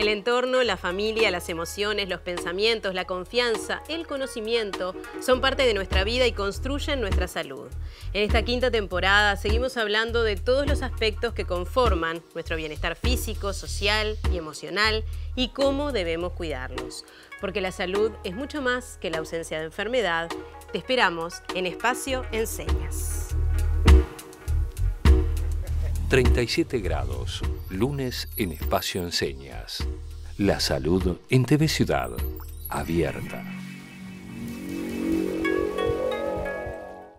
El entorno, la familia, las emociones, los pensamientos, la confianza, el conocimiento son parte de nuestra vida y construyen nuestra salud. En esta quinta temporada seguimos hablando de todos los aspectos que conforman nuestro bienestar físico, social y emocional y cómo debemos cuidarlos. Porque la salud es mucho más que la ausencia de enfermedad. Te esperamos en Espacio Enseñas. 37 grados, lunes en Espacio Enseñas. La salud en TV Ciudad, abierta.